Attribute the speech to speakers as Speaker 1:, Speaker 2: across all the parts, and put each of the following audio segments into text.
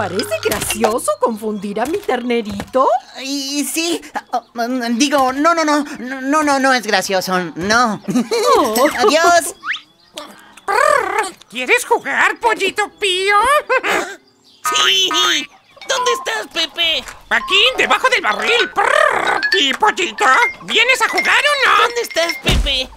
Speaker 1: parece gracioso confundir a mi ternerito?
Speaker 2: Y sí, oh, mm, digo, no, no, no, no, no, no es gracioso, no.
Speaker 1: Oh.
Speaker 2: Adiós.
Speaker 3: ¿Quieres jugar, pollito pío?
Speaker 4: Sí. ¿Dónde estás, Pepe?
Speaker 3: Aquí, debajo del barril. ¿Y pollito? ¿Vienes a jugar o no?
Speaker 4: ¿Dónde estás, Pepe?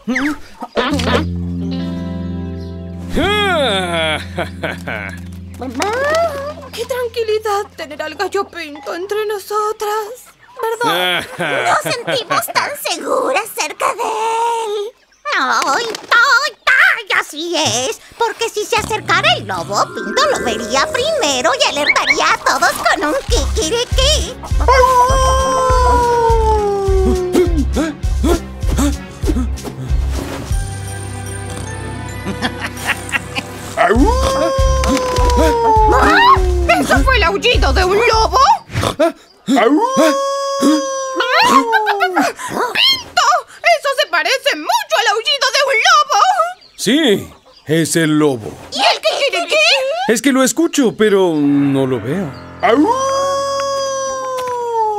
Speaker 1: ¡Qué tranquilidad tener al gallo pinto entre nosotras! ¿Verdad?
Speaker 5: Nos sentimos tan seguras cerca de él. ¡Ay, ay, ay! Así es. Porque si se acercara el lobo, Pinto lo vería primero y alertaría a todos con un kikiriki.
Speaker 1: ¿Eso fue el aullido de un lobo? ¡Pinto! ¡Eso se parece mucho al aullido de un lobo!
Speaker 6: Sí, es el lobo.
Speaker 1: ¿Y el kikiriki?
Speaker 6: Es que lo escucho, pero no lo veo.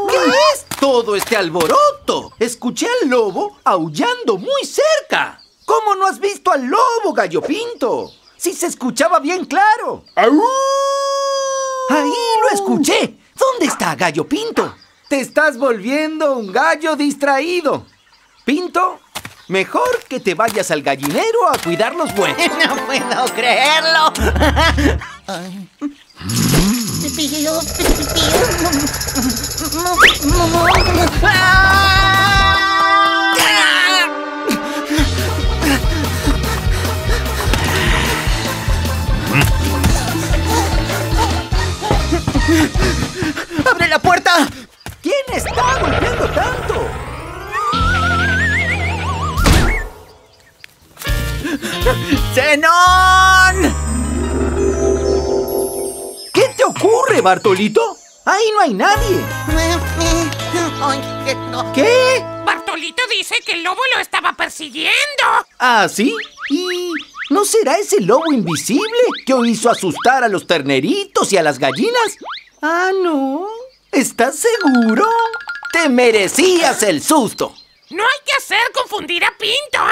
Speaker 7: ¿Qué es todo este alboroto? Escuché al lobo aullando muy cerca. ¿Cómo no has visto al lobo, gallo pinto? Si se escuchaba bien claro. Ahí lo escuché. ¿Dónde está Gallo Pinto? Te estás volviendo un gallo distraído. Pinto, mejor que te vayas al gallinero a cuidar los bueyes.
Speaker 2: No puedo creerlo. ¡Abre la puerta!
Speaker 7: ¿Quién está golpeando tanto?
Speaker 2: ¡Zenón!
Speaker 7: ¿Qué te ocurre, Bartolito? Ahí no hay nadie. ¿Qué?
Speaker 3: Bartolito dice que el lobo lo estaba persiguiendo.
Speaker 7: ¿Ah, sí? ¿Y no será ese lobo invisible que hizo asustar a los terneritos y a las gallinas? Ah, no. ¿Estás seguro? Te merecías el susto.
Speaker 3: No hay que hacer confundir a Pinto.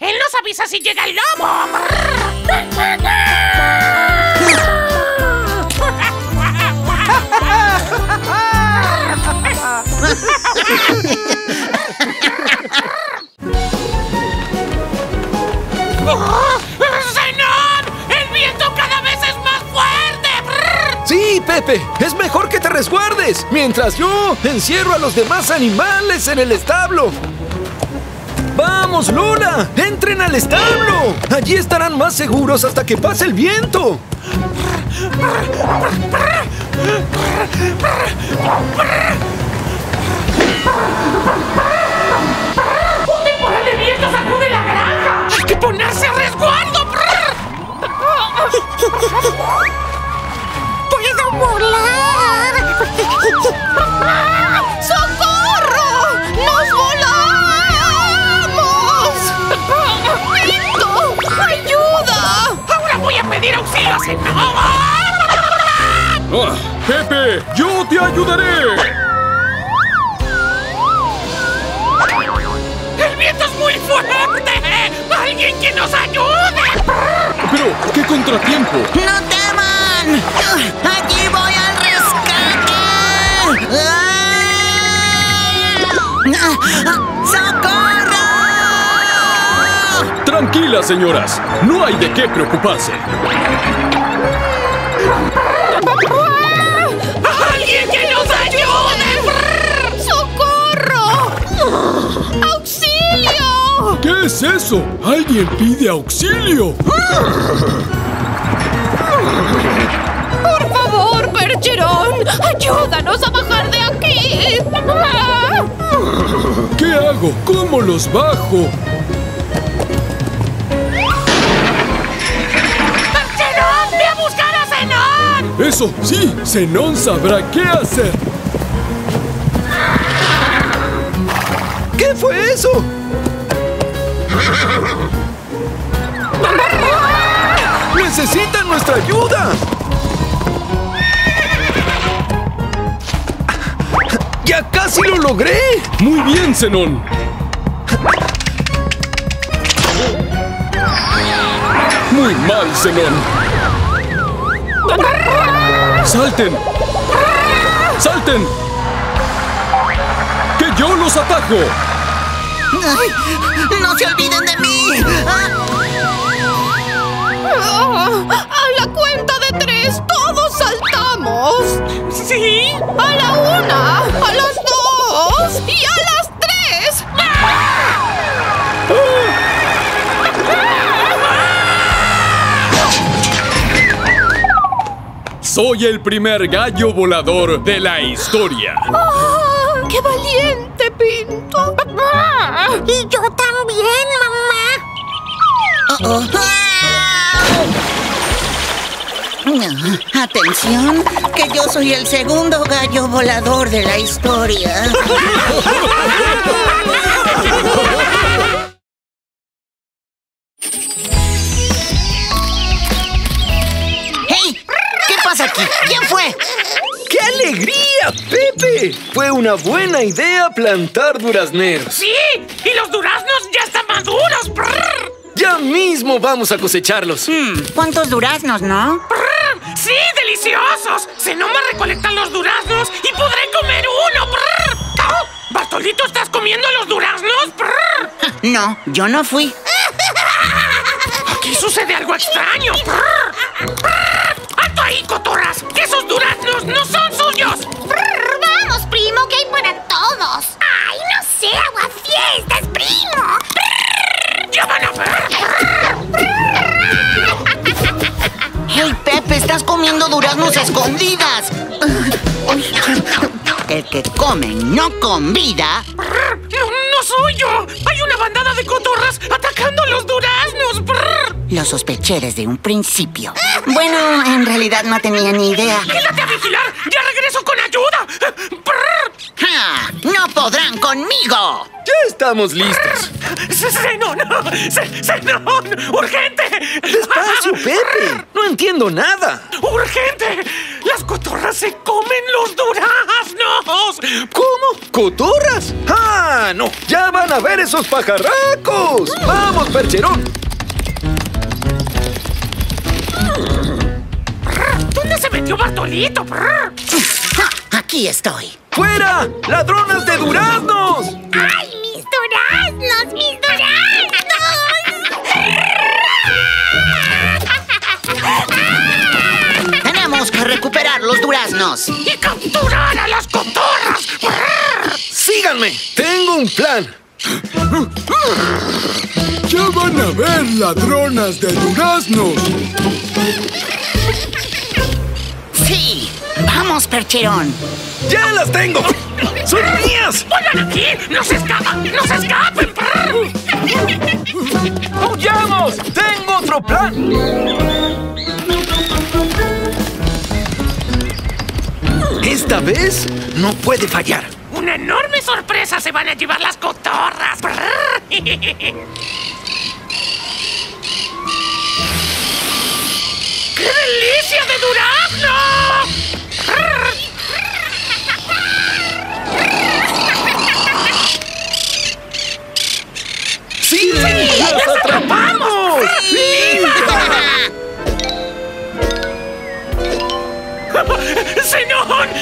Speaker 3: Él nos avisa si llega el lobo.
Speaker 6: Mientras yo encierro a los demás animales en el establo. ¡Vamos, Luna! ¡Entren al establo! Allí estarán más seguros hasta que pase el viento. Ah, Pepe, yo te ayudaré.
Speaker 3: ¡El viento es muy fuerte! ¡Alguien que nos ayude!
Speaker 6: Pero, ¿qué contratiempo?
Speaker 2: ¡No teman! ¡Aquí voy al rescate! ¡Ah! ¡Socorro!
Speaker 6: Tranquilas, señoras. No hay de qué preocuparse. ¿Qué es eso? ¿Alguien pide auxilio?
Speaker 1: ¡Por favor, Percherón! ¡Ayúdanos a bajar de aquí!
Speaker 6: ¿Qué hago? ¿Cómo los bajo?
Speaker 3: ¡Zenón! ¡Ve a buscar a Zenón!
Speaker 6: Eso, sí, Zenón sabrá qué hacer.
Speaker 7: ¿Qué fue eso? ¡Necesitan nuestra ayuda! ¡Ya casi lo logré!
Speaker 6: Muy bien, Zenón. Muy mal, Zenón. ¡Salten! ¡Salten! ¡Que yo los atajo!
Speaker 2: Ay, ¡No se olviden de mí! Ah,
Speaker 1: a la cuenta de tres, todos saltamos.
Speaker 3: ¿Sí?
Speaker 1: A la una, a las dos y a las tres.
Speaker 6: Soy el primer gallo volador de la historia.
Speaker 1: ¡Ah! ¡Qué valiente, Pinto!
Speaker 8: Y yo también, mamá.
Speaker 2: oh, oh. Atención, que yo soy el segundo gallo volador de la historia.
Speaker 7: Pepe! Fue una buena idea plantar durazneros.
Speaker 3: ¡Sí! ¡Y los duraznos ya están maduros! ¡Brr!
Speaker 7: Ya mismo vamos a cosecharlos.
Speaker 2: ¿Cuántos duraznos, no?
Speaker 3: ¡Brr! ¡Sí, deliciosos! Se no me recolectan los duraznos y podré comer uno. ¡Brr! ¡Oh! ¿Bartolito, estás comiendo los duraznos? ¡Brr!
Speaker 2: No, yo no fui.
Speaker 3: Aquí sucede algo extraño. ¡Brr! ¡Brr! ¡Alto ahí, cotorras! ¡Que esos duraznos no son
Speaker 8: todos. Ay, no sé, agua fiestas, primo.
Speaker 3: ¡Ya van a ver!
Speaker 2: ¡Hey, Pepe! ¡Estás comiendo duraznos a escondidas! El que come no convida.
Speaker 3: ¡Brr! ¡No, soy yo! ¡Hay una bandada de cotorras atacando los duraznos!
Speaker 2: Lo sospeché desde un principio. Bueno, en realidad no tenía ni idea.
Speaker 3: ¡Quédate a vigilar! ¡Ya regreso con ayuda!
Speaker 2: ¡No podrán conmigo!
Speaker 7: Ya estamos listos.
Speaker 3: ¡Zenón! ¡Ce- ¡Zenón! ¡Urgente!
Speaker 7: Despacio, Pepe. No entiendo nada.
Speaker 3: ¡Urgente! ¡Las cotorras se comen los duraznos!
Speaker 7: ¿Cómo? ¿Cotorras? ¡Ah, no! ¡Ya van a ver esos pajarracos! ¡Vamos, percherón!
Speaker 3: ¿Dónde se metió Bartolito?
Speaker 2: Aquí estoy.
Speaker 7: ¡Fuera! ¡Ladronas de duraznos!
Speaker 8: ¡Ay, mis duraznos, mis duraznos!
Speaker 2: Tenemos que recuperar los duraznos.
Speaker 3: ¡Y capturar a las cotorras!
Speaker 7: ¡Síganme! ¡Tengo un plan!
Speaker 6: Ya van a ver ladronas de duraznos.
Speaker 2: Percherón.
Speaker 7: ¡Ya las tengo! ¡Son mías!
Speaker 3: ¡Vuelvan aquí! ¡No se escapan! ¡No se escapen!
Speaker 7: ¡Huyamos! ¡Tengo otro plan! Esta vez no puede fallar.
Speaker 3: ¡Una enorme sorpresa se van a llevar las cotorras! ¡Qué delicia de durazno!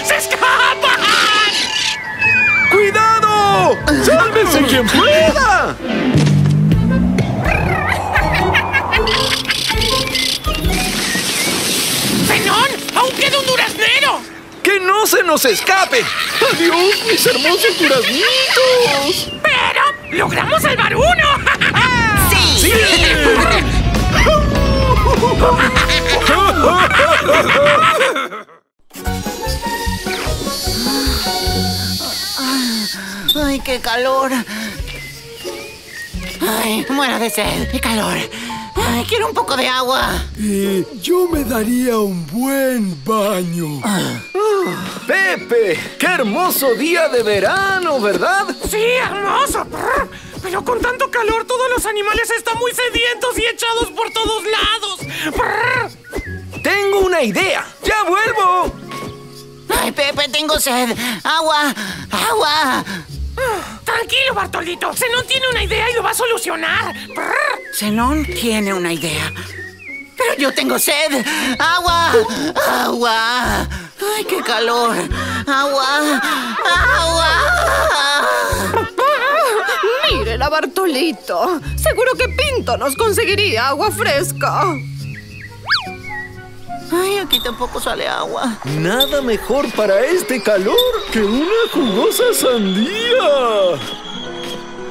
Speaker 3: ¡Se escapan!
Speaker 7: ¡Cuidado! ¡Sálvese quien pueda!
Speaker 3: ¡Zenón! ¡Aún queda un duraznero!
Speaker 7: ¡Que no se nos escape! ¡Adiós, mis hermosos duraznitos!
Speaker 3: ¡Pero logramos salvar uno!
Speaker 2: Sí. Ay, calor. Ay, muero de sed y calor. Ay, quiero un poco de agua.
Speaker 6: Yo me daría un buen baño.
Speaker 7: Pepe, qué hermoso día de verano, ¿verdad?
Speaker 3: ¡Sí, hermoso! Pero con tanto calor todos los animales están muy sedientos y echados por todos lados.
Speaker 7: Tengo una idea. ¡Ya vuelvo!
Speaker 2: Ay, Pepe, tengo sed. Agua, agua.
Speaker 3: Tranquilo, Bartolito. Zenón tiene una idea y lo va a solucionar. Brr.
Speaker 2: Zenón tiene una idea. Pero yo tengo sed. Agua, agua. Ay, qué calor. Agua, agua.
Speaker 1: Miren a Bartolito. Seguro que Pinto nos conseguiría agua fresca.
Speaker 2: Ay, aquí tampoco sale agua.
Speaker 7: Nada mejor para este calor que una jugosa sandía.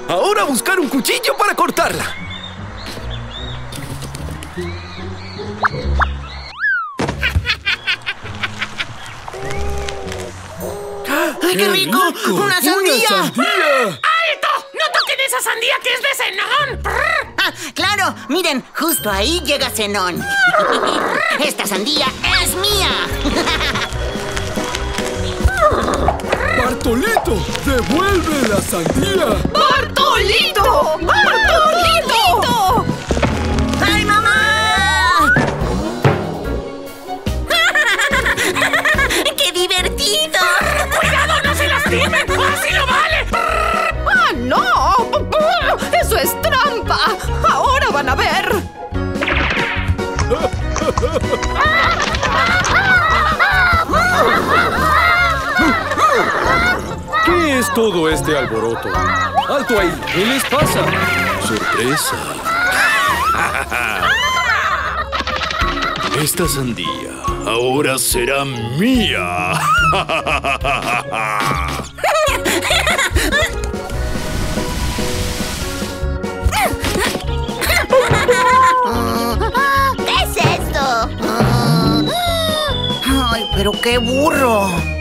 Speaker 7: Ahora buscar un cuchillo para cortarla.
Speaker 2: ¡Ay, qué rico! ¡Una sandía!
Speaker 3: ¡Alto! ¡No toquen esa sandía que es de Zenón!
Speaker 2: Claro, miren, justo ahí llega Zenón. Esta sandía es mía.
Speaker 6: Bartolito, devuelve la sandía.
Speaker 1: ¡Bartolito! ¡Bartolito!
Speaker 2: ¡Ay,
Speaker 6: todo este alboroto? ¡Alto ahí! ¿Qué les pasa? ¡Sorpresa! Esta sandía ahora será mía.
Speaker 8: ¿Qué es esto?
Speaker 2: ¡Ay, pero qué burro!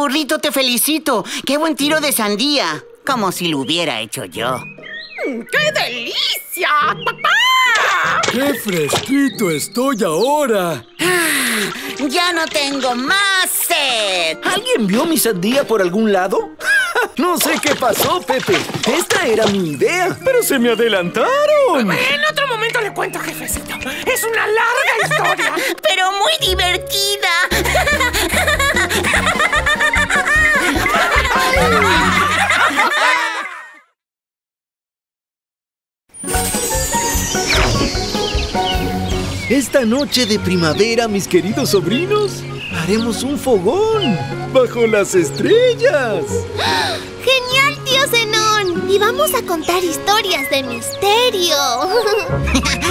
Speaker 2: Burrito, te felicito. ¡Qué buen tiro de sandía! Como si lo hubiera hecho yo.
Speaker 1: ¡Qué delicia! ¡Papá!
Speaker 6: ¡Qué fresquito estoy ahora!
Speaker 2: ¡Ya no tengo más sed!
Speaker 7: ¿Alguien vio mi sandía por algún lado? No sé qué pasó, Pepe. Esta era mi idea, pero se me adelantaron.
Speaker 3: En otro momento le cuento, jefecito. Es una larga historia.
Speaker 2: ¡Pero muy divertida!
Speaker 7: Esta noche de primavera, mis queridos sobrinos, haremos un fogón bajo las estrellas.
Speaker 8: ¡Genial, tío Zenón! Y vamos a contar historias de misterio.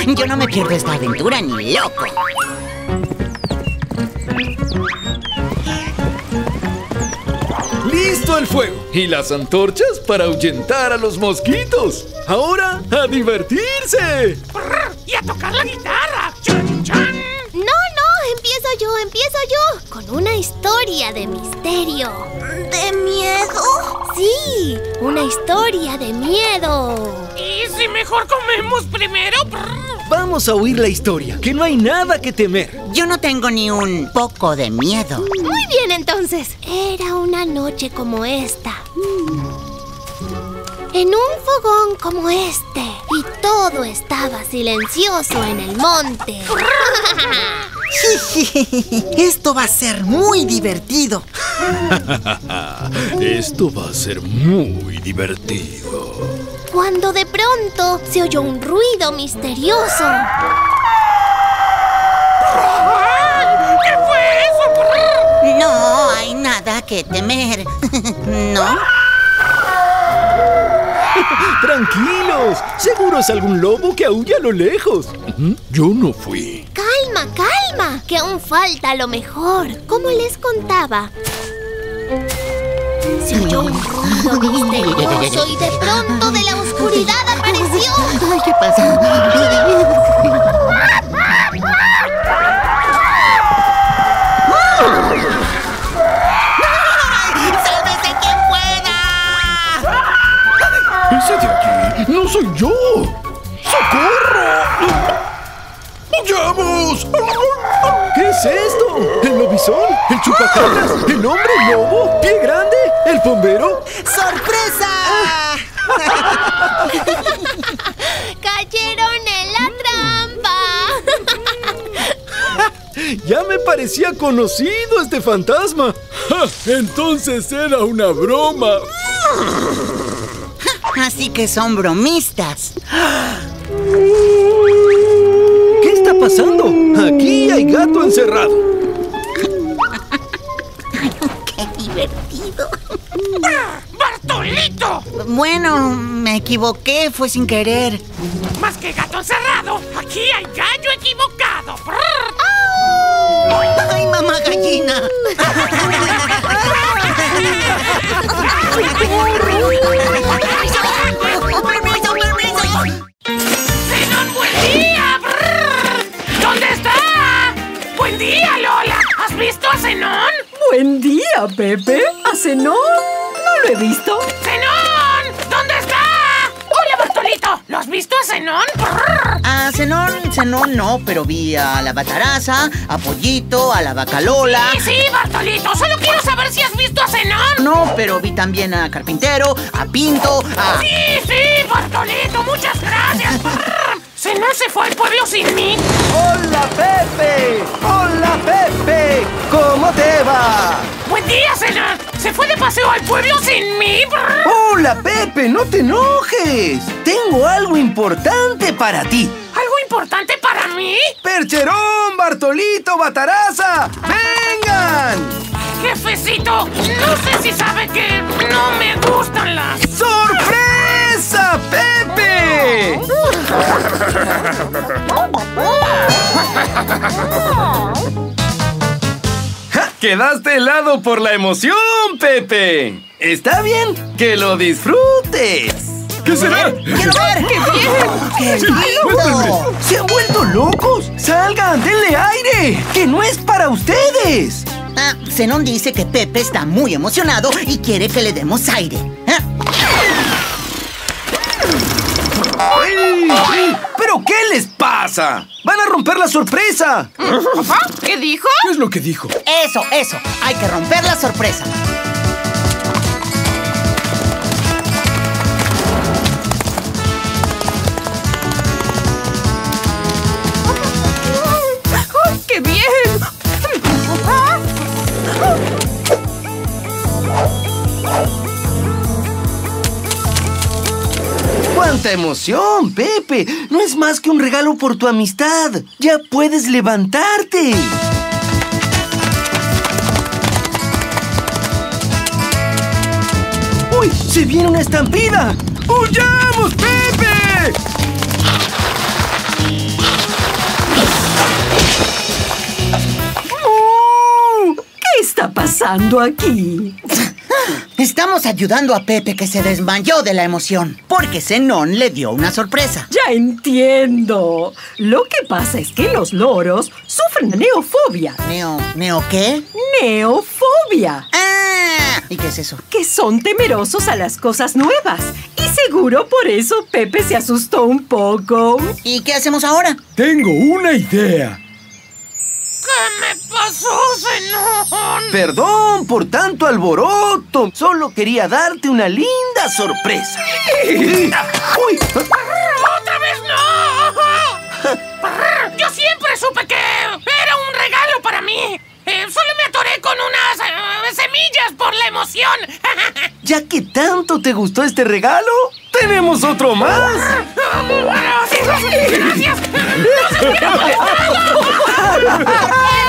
Speaker 2: Yo no me pierdo esta aventura ni loco.
Speaker 7: ¡Listo el fuego! Y las antorchas para ahuyentar a los mosquitos. Ahora, a divertirse.
Speaker 3: Y a tocar la guitarra. ¡Chan, chan!
Speaker 8: No, no, empiezo yo, empiezo yo. Con una historia de misterio. ¿De miedo? Sí, una historia de miedo.
Speaker 3: ¿Y si mejor comemos primero?
Speaker 7: Vamos a oír la historia, que no hay nada que temer.
Speaker 2: Yo no tengo ni un poco de miedo.
Speaker 8: Muy bien, entonces. Era una noche como esta. En un fogón como este. Y todo estaba silencioso en el monte.
Speaker 9: Esto va a ser muy divertido.
Speaker 6: Esto va a ser muy divertido.
Speaker 8: Cuando de pronto se oyó un ruido misterioso.
Speaker 3: ¿Qué fue eso?
Speaker 2: No hay nada que temer. ¿No?
Speaker 7: Tranquilos, seguro es algún lobo que aúlla a lo lejos.
Speaker 6: Yo no fui.
Speaker 8: Calma, calma, que aún falta lo mejor. Como les contaba. Se oyó un ruido misterioso y de pronto de la oscuridad apareció.
Speaker 2: Ay, ¿Qué pasa? ¡Sálvese quien pueda!
Speaker 7: Ese de aquí no soy yo. ¡Socorro! ¡Vamos!
Speaker 10: ¿El chupacabras? ¿El hombre lobo? ¿Pie grande? ¿El bombero?
Speaker 11: ¡Sorpresa!
Speaker 8: ¡Cayeron en la trampa!
Speaker 10: Ya me parecía conocido este fantasma.
Speaker 6: Entonces era una broma.
Speaker 2: Así que son bromistas.
Speaker 10: ¿Qué está pasando? Aquí hay gato encerrado.
Speaker 2: Bueno, me equivoqué, fue sin querer.
Speaker 3: Más que gato encerrado, aquí hay gallo equivocado.
Speaker 2: ¡Ay, mamá gallina! ¡Permiso, permiso!
Speaker 3: ¡Zenón, buen día! ¿Dónde está? ¡Buen día, Lola! ¿Has visto a Zenón?
Speaker 12: Buen día, Pepe. ¿A Zenón? No lo he visto.
Speaker 3: ¡Zenón! ¿Dónde está? ¡Hola, Bartolito! ¿Lo has visto a Zenón?
Speaker 2: A Zenón, Zenón no, pero vi a la Bataraza, a Pollito, a la Vaca Lola.
Speaker 3: Sí, sí, Bartolito. Solo quiero saber si has visto a Zenón.
Speaker 2: No, pero vi también a Carpintero, a Pinto, a...
Speaker 3: Sí, sí, Bartolito. Muchas gracias. ¿Zenón se fue al pueblo sin mí?
Speaker 7: ¡Hola, Pepe! ¡Hola, Pepe! ¿Cómo te va?
Speaker 3: Buen día, Zenón. ¿Se fue de paseo al pueblo sin mí?
Speaker 7: ¡Hola, Pepe! ¡No te enojes! Tengo algo importante para ti.
Speaker 3: ¿Algo importante para mí?
Speaker 7: ¡Percherón, Bartolito, Bataraza! ¡Vengan!
Speaker 3: Jefecito, no sé si sabe que no me gustan las...
Speaker 7: ¡Sorpresa, Pepe! ¡Quedaste helado por la emoción, Pepe! Está bien, que lo disfrutes.
Speaker 10: ¿Qué será?
Speaker 2: ¡Quiero ver! ¡Qué bien! ¡Qué lindo!
Speaker 7: ¿Se han vuelto locos? ¡Salgan, denle aire! ¡Que no es para ustedes!
Speaker 2: Ah, Zenón dice que Pepe está muy emocionado y quiere que le demos aire. Ah,
Speaker 7: ¡Ay! ¿Pero qué les pasa? ¡Van a romper la sorpresa!
Speaker 8: ¿Papá? ¿Qué dijo?
Speaker 10: ¿Qué es lo que dijo?
Speaker 2: Eso, eso. Hay que romper la sorpresa.
Speaker 7: ¡Cuánta emoción, Pepe! No es más que un regalo por tu amistad. Ya puedes levantarte. ¡Uy! ¡Se viene una estampida! ¡Huyamos, Pepe!
Speaker 12: ¡Oh! ¿Qué está pasando aquí?
Speaker 2: Estamos ayudando a Pepe que se desmayó de la emoción, porque Zenón le dio una sorpresa.
Speaker 12: Ya entiendo. Lo que pasa es que los loros sufren de neofobia.
Speaker 2: ¿Neo, neo qué?
Speaker 12: Neofobia.
Speaker 2: ¡Ah! ¿Y qué es eso?
Speaker 12: Que son temerosos a las cosas nuevas. Y seguro por eso Pepe se asustó un poco.
Speaker 2: ¿Y qué hacemos ahora?
Speaker 6: Tengo una idea.
Speaker 7: Perdón por tanto alboroto. Solo quería darte una linda sorpresa. ¡Uy!
Speaker 3: ¡Otra vez no! Yo siempre supe que era un regalo para mí. Eh, solo me atoré con unas eh, semillas por la emoción.
Speaker 7: Ya que tanto te gustó este regalo, tenemos otro más.
Speaker 3: sí, gracias. ¡No